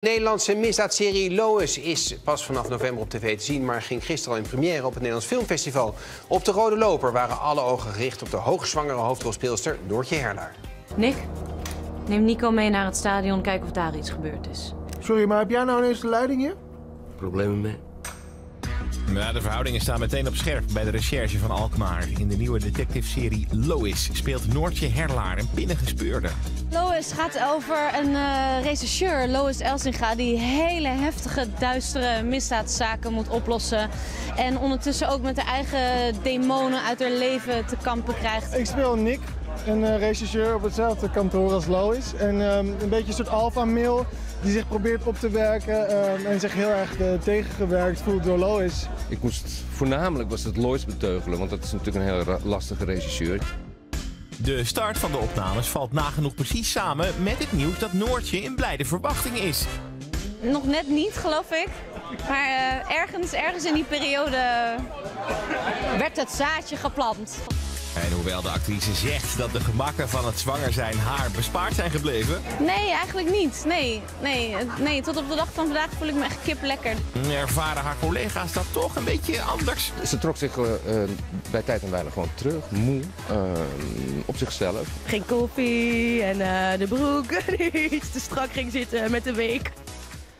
De Nederlandse misdaadserie Lois is pas vanaf november op tv te zien... maar ging gisteren al in première op het Nederlands Filmfestival. Op de Rode Loper waren alle ogen gericht op de hoogzwangere hoofdrolspeelster Noortje Herlaar. Nick, neem Nico mee naar het stadion, kijken of daar iets gebeurd is. Sorry, maar heb jij nou ineens de leiding hier? Problemen mee? Ja, de verhoudingen staan meteen op scherp bij de recherche van Alkmaar. In de nieuwe detective-serie Lois speelt Noortje Herlaar een pinnige speurder. Lois gaat over een uh, rechercheur, Lois Elsinga, die hele heftige, duistere misdaadzaken moet oplossen. En ondertussen ook met de eigen demonen uit haar leven te kampen krijgt. Ik speel Nick, een uh, rechercheur op hetzelfde kantoor als Lois. En um, een beetje een soort alpha-mail die zich probeert op te werken um, en zich heel erg uh, tegengewerkt voelt door Lois. Ik moest voornamelijk was het Lois beteugelen, want dat is natuurlijk een heel lastige regisseur. De start van de opnames valt nagenoeg precies samen met het nieuws dat Noortje in blijde verwachting is. Nog net niet, geloof ik. Maar uh, ergens, ergens in die periode werd het zaadje geplant. En hoewel de actrice zegt dat de gemakken van het zwanger zijn haar bespaard zijn gebleven... Nee, eigenlijk niet. Nee, nee, nee. Tot op de dag van vandaag voel ik me echt kip lekker. Ervaren haar collega's dat toch een beetje anders? Ze trok zich uh, bij tijd en weinig gewoon terug, moe, uh, op zichzelf. Geen koffie en uh, de broek die iets te strak ging zitten met de week.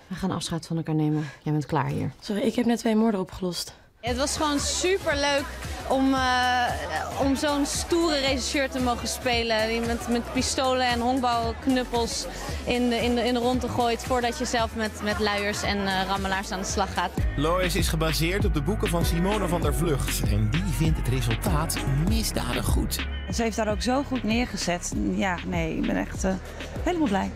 We gaan afscheid van elkaar nemen. Jij bent klaar hier. Sorry, ik heb net twee moorden opgelost. Het was gewoon super leuk om, uh, om zo'n stoere regisseur te mogen spelen. Die met, met pistolen en honkbalknuppels in de, in, de, in de ronde gooit voordat je zelf met, met luiers en uh, rammelaars aan de slag gaat. Lois is gebaseerd op de boeken van Simone van der Vlucht. En die vindt het resultaat misdadig goed. Ze heeft daar ook zo goed neergezet. Ja, nee, ik ben echt uh, helemaal blij.